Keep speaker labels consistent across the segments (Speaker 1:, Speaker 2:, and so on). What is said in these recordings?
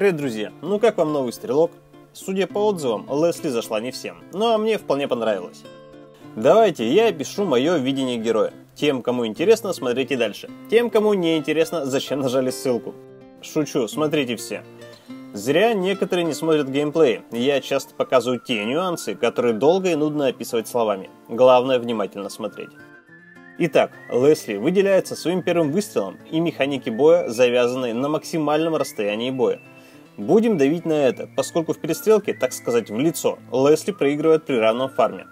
Speaker 1: Привет, друзья! Ну как вам новый стрелок? Судя по отзывам, Лесли зашла не всем, а мне вполне понравилось. Давайте я опишу мое видение героя. Тем, кому интересно, смотрите дальше. Тем, кому не интересно, зачем нажали ссылку. Шучу, смотрите все. Зря некоторые не смотрят геймплей. Я часто показываю те нюансы, которые долго и нудно описывать словами. Главное внимательно смотреть. Итак, Лесли выделяется своим первым выстрелом и механики боя, завязанной на максимальном расстоянии боя. Будем давить на это, поскольку в перестрелке, так сказать, в лицо, Лесли проигрывает при равном фарме,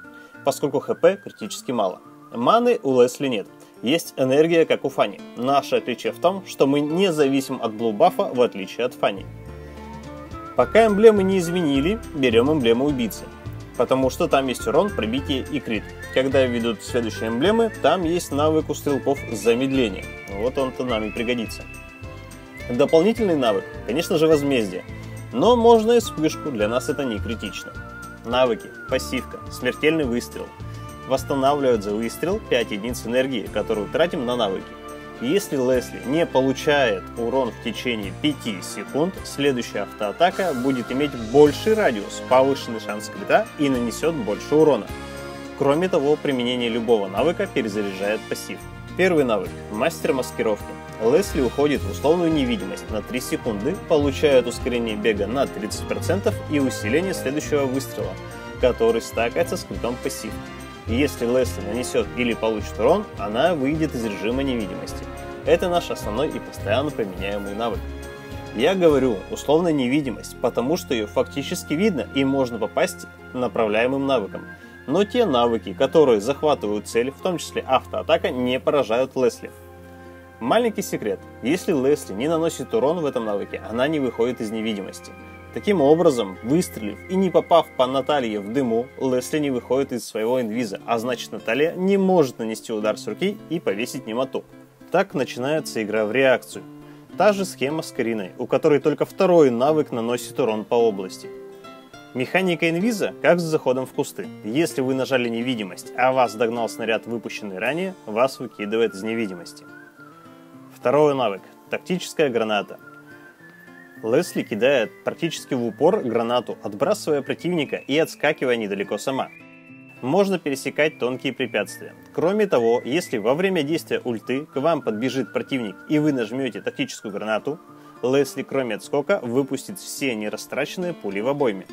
Speaker 1: поскольку хп критически мало. Маны у Лесли нет. Есть энергия, как у Фани. Наше отличие в том, что мы не зависим от блубафа, в отличие от Фани. Пока эмблемы не изменили, берем эмблему убийцы. Потому что там есть урон, пробитие и крит. Когда ведут следующие эмблемы, там есть навык у стрелков замедления. Вот он-то нам и пригодится. Дополнительный навык, конечно же, возмездие. Но можно и вспышку, для нас это не критично. Навыки, пассивка, смертельный выстрел – восстанавливает за выстрел 5 единиц энергии, которую тратим на навыки. Если Лесли не получает урон в течение 5 секунд, следующая автоатака будет иметь больший радиус, повышенный шанс крита и нанесет больше урона. Кроме того, применение любого навыка перезаряжает пассив. Первый навык – мастер маскировки. Лесли уходит в условную невидимость на 3 секунды, получает ускорение бега на 30% и усиление следующего выстрела, который стакается с критом пассив. Если Лесли нанесет или получит урон, она выйдет из режима невидимости. Это наш основной и постоянно применяемый навык. Я говорю условно невидимость, потому что ее фактически видно и можно попасть направляемым навыком. Но те навыки, которые захватывают цель, в том числе автоатака, не поражают Лесли. Маленький секрет. Если Лесли не наносит урон в этом навыке, она не выходит из невидимости. Таким образом, выстрелив и не попав по Наталье в дыму, Лесли не выходит из своего инвиза, а значит Наталья не может нанести удар с руки и повесить немоту. Так начинается игра в реакцию. Та же схема с Кариной, у которой только второй навык наносит урон по области. Механика инвиза как с заходом в кусты. Если вы нажали невидимость, а вас догнал снаряд, выпущенный ранее, вас выкидывает из невидимости. Второй навык – тактическая граната. Лесли кидает практически в упор гранату, отбрасывая противника и отскакивая недалеко сама. Можно пересекать тонкие препятствия. Кроме того, если во время действия ульты к вам подбежит противник и вы нажмете тактическую гранату, Лесли кроме отскока выпустит все нерастраченные пули в обойме.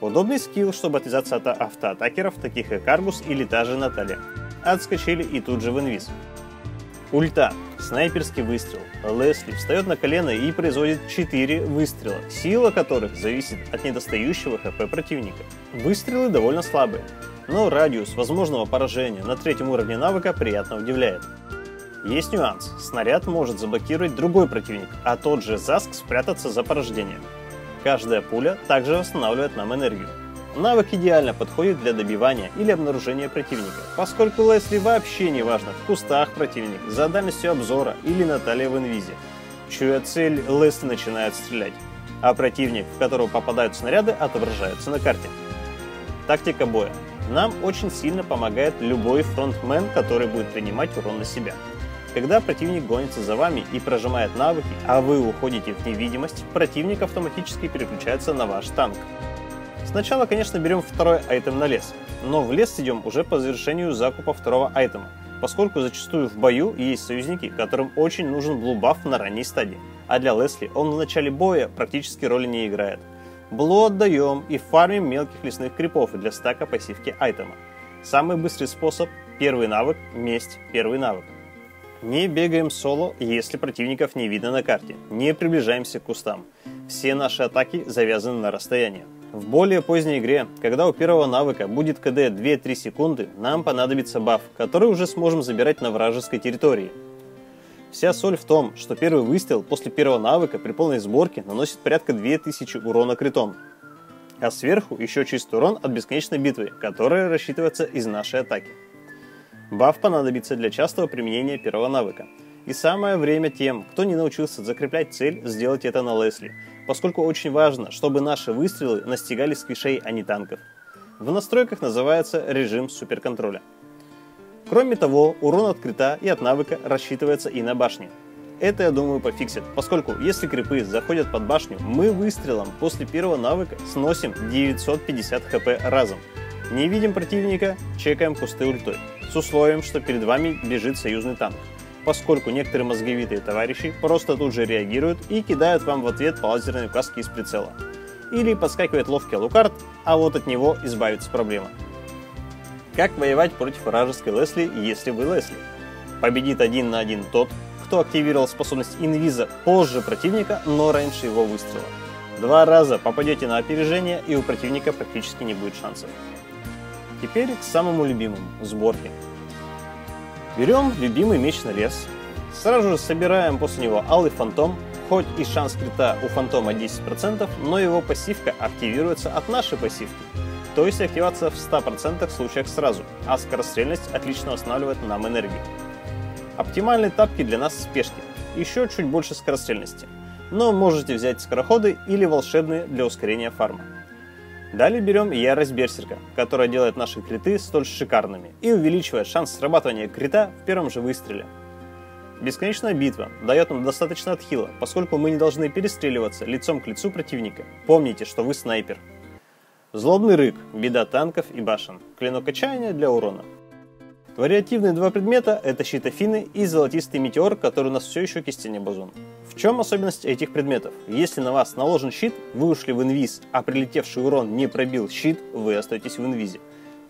Speaker 1: Удобный скилл, чтобы отвязаться от автоатакеров, таких как Аргус или та же Наталья. Отскочили и тут же в инвиз. Ульта. Снайперский выстрел. Лесли встает на колено и производит 4 выстрела, сила которых зависит от недостающего хп противника. Выстрелы довольно слабые, но радиус возможного поражения на третьем уровне навыка приятно удивляет. Есть нюанс. Снаряд может заблокировать другой противник, а тот же Заск спрятаться за порождением. Каждая пуля также восстанавливает нам энергию. Навык идеально подходит для добивания или обнаружения противника, поскольку Лесли вообще не важно, в кустах противник, за дальностью обзора или Наталья в инвизе. Чуя цель, Лесли начинает стрелять, а противник, в которого попадают снаряды, отображается на карте. Тактика боя. Нам очень сильно помогает любой фронтмен, который будет принимать урон на себя. Когда противник гонится за вами и прожимает навыки, а вы уходите в невидимость, противник автоматически переключается на ваш танк. Сначала, конечно, берем второй айтем на лес, но в лес идем уже по завершению закупа второго айтема, поскольку зачастую в бою есть союзники, которым очень нужен блубаф на ранней стадии, а для Лесли он в начале боя практически роли не играет. Блу отдаем и фармим мелких лесных крипов для стака пассивки айтема. Самый быстрый способ – первый навык, месть, первый навык. Не бегаем соло, если противников не видно на карте. Не приближаемся к кустам. Все наши атаки завязаны на расстояние. В более поздней игре, когда у первого навыка будет КД 2-3 секунды, нам понадобится баф, который уже сможем забирать на вражеской территории. Вся соль в том, что первый выстрел после первого навыка при полной сборке наносит порядка 2000 урона критом. А сверху еще чистый урон от бесконечной битвы, которая рассчитывается из нашей атаки. Баф понадобится для частого применения первого навыка. И самое время тем, кто не научился закреплять цель, сделать это на Лесли – поскольку очень важно, чтобы наши выстрелы настигали сквишей, а не танков. В настройках называется режим суперконтроля. Кроме того, урон от крита и от навыка рассчитывается и на башне. это, я думаю, пофиксит, поскольку если крипы заходят под башню, мы выстрелом после первого навыка сносим 950 хп разом. Не видим противника, чекаем кусты ультой, с условием, что перед вами бежит союзный танк поскольку некоторые мозговитые товарищи просто тут же реагируют и кидают вам в ответ по лазерной указке из прицела. Или подскакивает ловкий лукард, а вот от него избавиться проблема. Как воевать против вражеской Лесли, если вы Лесли? Победит один на один тот, кто активировал способность инвиза позже противника, но раньше его выстрела. Два раза попадете на опережение, и у противника практически не будет шансов. Теперь к самому любимому – сборке. Берем любимый меч на лес. Сразу же собираем после него Алый Фантом. Хоть и шанс крита у Фантома 10%, но его пассивка активируется от нашей пассивки. То есть активация в 100% случаях сразу, а скорострельность отлично восстанавливает нам энергию. Оптимальные тапки для нас в спешке, еще чуть больше скорострельности. Но можете взять скороходы или волшебные для ускорения фарма. Далее берем ярость берсерка, которая делает наши криты столь шикарными и увеличивает шанс срабатывания крита в первом же выстреле. Бесконечная битва дает нам достаточно отхила, поскольку мы не должны перестреливаться лицом к лицу противника. Помните, что вы снайпер. Злобный рык – беда танков и башен. Клинок отчаяния для урона. Вариативные два предмета – это щит Афины и золотистый метеор, который у нас все еще кистень бозон. В чем особенность этих предметов? Если на вас наложен щит, вы ушли в инвиз, а прилетевший урон не пробил щит, вы остаетесь в инвизе.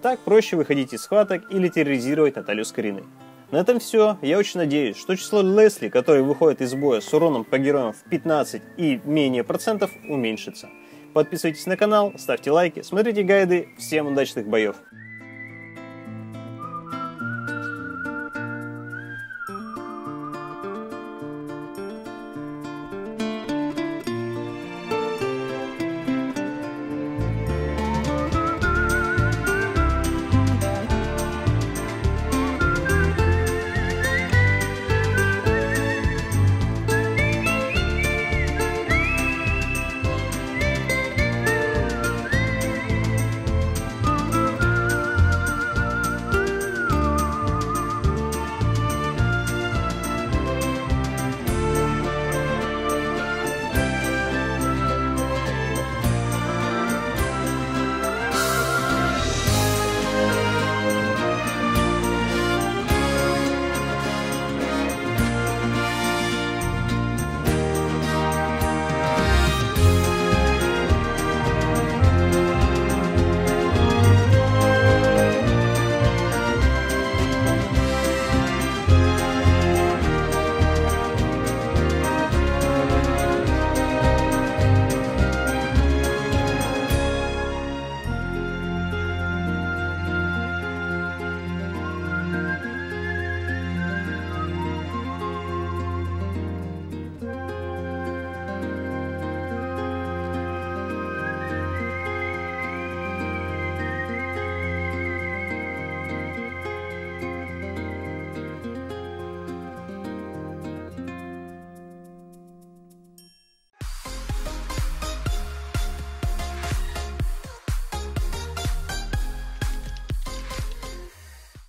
Speaker 1: Так проще выходить из схваток или терроризировать Наталью с Кариной. На этом все. Я очень надеюсь, что число Лесли, которые выходят из боя с уроном по героям в 15 и менее процентов, уменьшится. Подписывайтесь на канал, ставьте лайки, смотрите гайды. Всем удачных боев!